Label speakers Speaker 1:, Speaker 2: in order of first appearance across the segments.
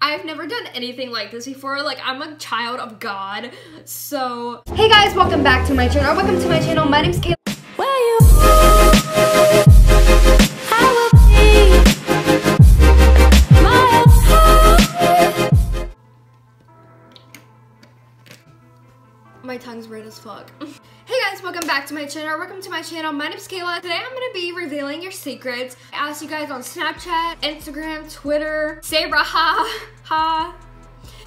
Speaker 1: I've never done anything like this before. Like, I'm a child of God. So, hey guys, welcome back to my channel. Welcome to my channel. My name's Kayla.
Speaker 2: Where you I will be my
Speaker 1: My tongue's red as fuck. guys, welcome back to my channel. Welcome to my channel. My name is Kayla. Today I'm gonna be revealing your secrets. I asked you guys on Snapchat, Instagram, Twitter, say raha, ha.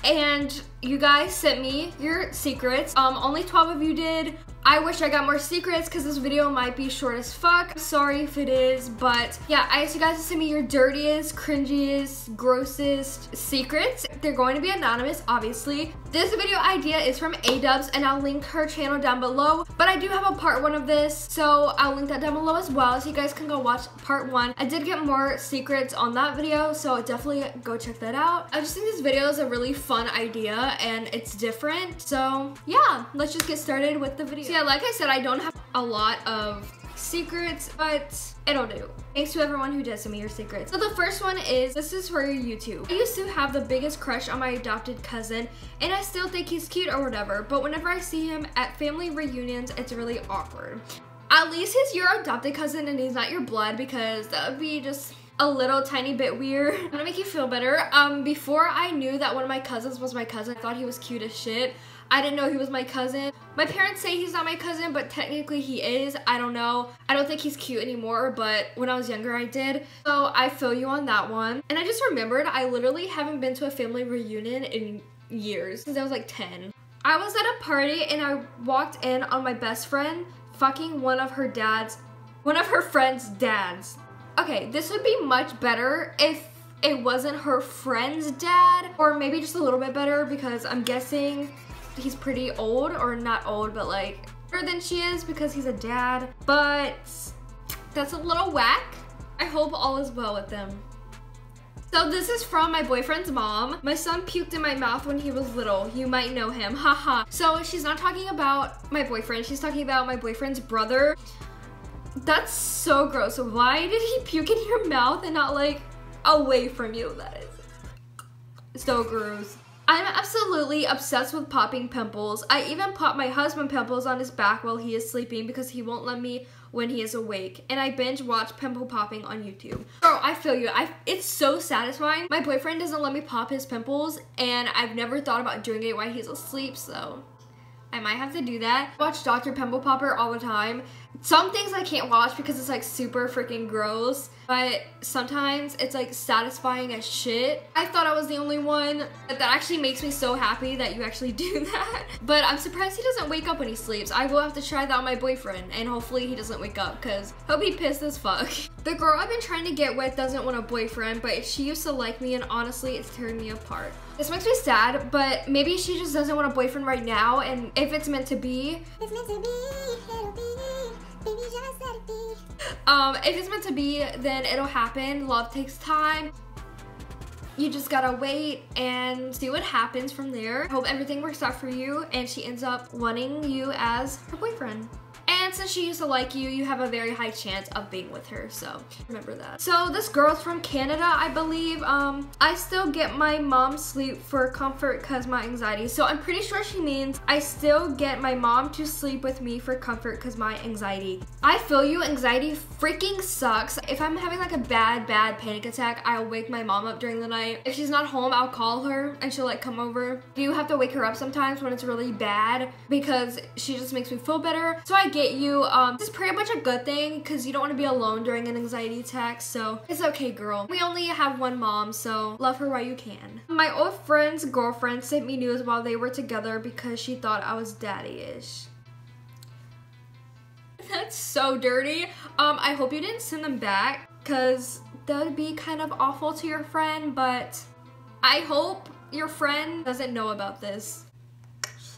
Speaker 1: And you guys sent me your secrets. Um, only 12 of you did. I wish I got more secrets because this video might be short as fuck. Sorry if it is, but yeah, I asked you guys to send me your dirtiest, cringiest, grossest secrets. They're going to be anonymous, obviously. This video idea is from A-Dubs and I'll link her channel down below, but I do have a part one of this, so I'll link that down below as well so you guys can go watch part one. I did get more secrets on that video, so definitely go check that out. I just think this video is a really fun idea and it's different, so yeah, let's just get started with the video. So yeah, like I said, I don't have a lot of secrets, but it'll do. Thanks to everyone who did send me your secrets. So the first one is, this is for YouTube. I used to have the biggest crush on my adopted cousin, and I still think he's cute or whatever, but whenever I see him at family reunions, it's really awkward. At least he's your adopted cousin and he's not your blood because that would be just a little tiny bit weird. I'm gonna make you feel better. Um, before I knew that one of my cousins was my cousin, I thought he was cute as shit. I didn't know he was my cousin. My parents say he's not my cousin, but technically he is. I don't know. I don't think he's cute anymore, but when I was younger, I did. So I feel you on that one. And I just remembered I literally haven't been to a family reunion in years, since I was like 10. I was at a party and I walked in on my best friend fucking one of her dad's, one of her friend's dads. Okay, this would be much better if it wasn't her friend's dad, or maybe just a little bit better because I'm guessing he's pretty old, or not old, but like older than she is because he's a dad. But that's a little whack. I hope all is well with them. So this is from my boyfriend's mom. My son puked in my mouth when he was little. You might know him, haha. so she's not talking about my boyfriend. She's talking about my boyfriend's brother. That's so gross. Why did he puke in your mouth and not like away from you? That is so gross. I'm absolutely obsessed with popping pimples. I even pop my husband pimples on his back while he is sleeping because he won't let me when he is awake. And I binge watch pimple popping on YouTube. Bro, I feel you. I It's so satisfying. My boyfriend doesn't let me pop his pimples and I've never thought about doing it while he's asleep, so I might have to do that. I watch Dr. Pimple Popper all the time. Some things I can't watch because it's like super freaking gross, but sometimes it's like satisfying as shit. I thought I was the only one, but that actually makes me so happy that you actually do that. But I'm surprised he doesn't wake up when he sleeps. I will have to try that on my boyfriend and hopefully he doesn't wake up because he'll be pissed as fuck. The girl I've been trying to get with doesn't want a boyfriend, but she used to like me and honestly it's tearing me apart. This makes me sad, but maybe she just doesn't want a boyfriend right now and if it's meant to be,
Speaker 2: It's meant to be, it'll be. Baby, just let it be.
Speaker 1: Um, if it's meant to be, then it'll happen. Love takes time. You just gotta wait and see what happens from there. Hope everything works out for you and she ends up wanting you as her boyfriend. And since she used to like you, you have a very high chance of being with her, so remember that. So this girl's from Canada, I believe. Um, I still get my mom sleep for comfort cause my anxiety. So I'm pretty sure she means I still get my mom to sleep with me for comfort cause my anxiety. I feel you, anxiety freaking sucks. If I'm having like a bad, bad panic attack, I'll wake my mom up during the night. If she's not home, I'll call her and she'll like come over. You have to wake her up sometimes when it's really bad because she just makes me feel better. So I get you. Um, this is pretty much a good thing because you don't want to be alone during an anxiety attack. So it's okay, girl. We only have one mom, so love her while you can. My old friend's girlfriend sent me news while they were together because she thought I was daddy-ish. That's so dirty. Um, I hope you didn't send them back because that would be kind of awful to your friend, but I hope your friend doesn't know about this.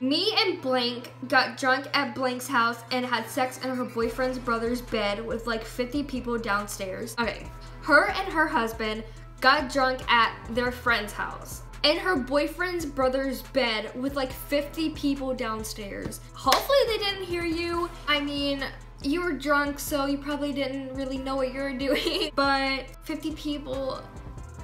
Speaker 1: Me and Blank got drunk at Blank's house and had sex in her boyfriend's brother's bed with like 50 people downstairs. Okay, her and her husband got drunk at their friend's house in her boyfriend's brother's bed with like 50 people downstairs. Hopefully they didn't hear you. I mean, you were drunk, so you probably didn't really know what you were doing. But 50 people,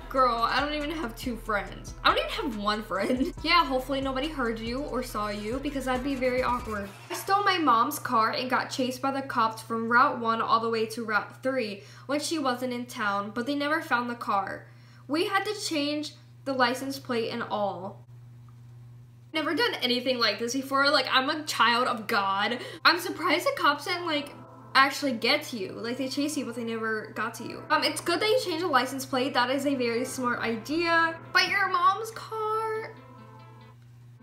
Speaker 1: Girl, I don't even have two friends. I don't even have one friend. yeah, hopefully nobody heard you or saw you because that'd be very awkward. I stole my mom's car and got chased by the cops from Route 1 all the way to Route 3 when she wasn't in town, but they never found the car. We had to change the license plate and all. Never done anything like this before. Like, I'm a child of God. I'm surprised the cops didn't, like, actually get to you. Like, they chase you, but they never got to you. Um, it's good that you changed the license plate. That is a very smart idea. But your mom's car...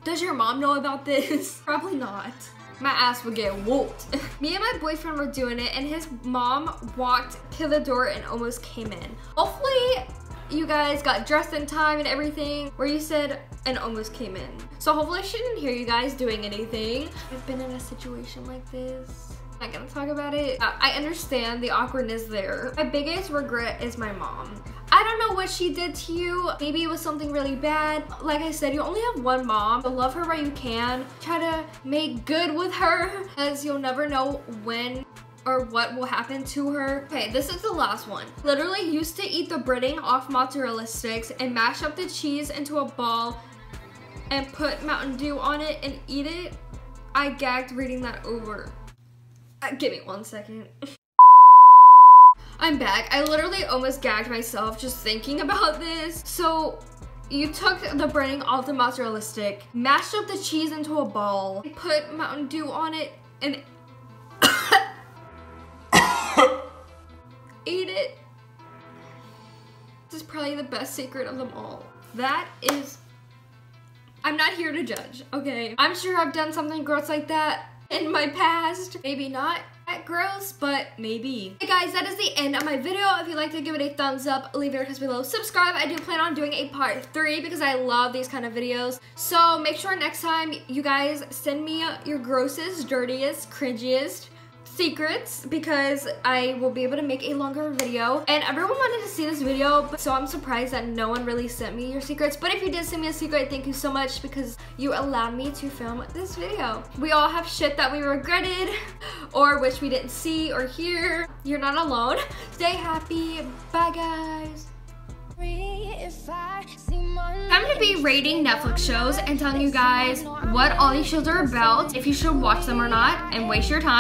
Speaker 1: Does your mom know about this? Probably not. My ass would get whooped. Me and my boyfriend were doing it, and his mom walked to the door and almost came in. Hopefully, you guys got dressed in time and everything where you said and almost came in. So hopefully she didn't hear you guys doing anything. I've been in a situation like this. I'm not gonna talk about it. Uh, I understand the awkwardness there. My biggest regret is my mom. I don't know what she did to you. Maybe it was something really bad. Like I said, you only have one mom. So love her while you can. Try to make good with her as you'll never know when or what will happen to her. Okay, this is the last one. Literally used to eat the breading off mozzarella sticks and mash up the cheese into a ball and put Mountain Dew on it and eat it. I gagged reading that over. Uh, give me one second. I'm back. I literally almost gagged myself just thinking about this. So you took the breading off the mozzarella stick, mashed up the cheese into a ball, put Mountain Dew on it, and ate it. This is probably the best secret of them all. That is, I'm not here to judge, okay? I'm sure I've done something gross like that in my past. Maybe not that gross, but maybe. Hey guys, that is the end of my video. If you'd like to give it a thumbs up, leave your comments below. Subscribe. I do plan on doing a part three because I love these kind of videos. So make sure next time you guys send me your grossest, dirtiest, cringiest, secrets because I will be able to make a longer video. And everyone wanted to see this video, so I'm surprised that no one really sent me your secrets. But if you did send me a secret, thank you so much because you allowed me to film this video. We all have shit that we regretted or wish we didn't see or hear. You're not alone. Stay happy. Bye, guys. I'm gonna be rating Netflix shows and telling you guys what all these shows are about, if you should watch them or not, and waste your time.